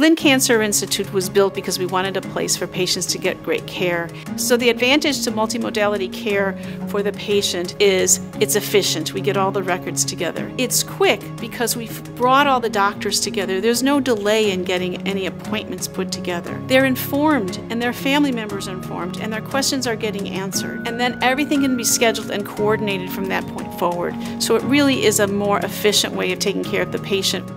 Lynn Cancer Institute was built because we wanted a place for patients to get great care. So the advantage to multimodality care for the patient is it's efficient. We get all the records together. It's quick because we've brought all the doctors together. There's no delay in getting any appointments put together. They're informed and their family members are informed and their questions are getting answered. And then everything can be scheduled and coordinated from that point forward. So it really is a more efficient way of taking care of the patient.